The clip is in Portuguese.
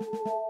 Música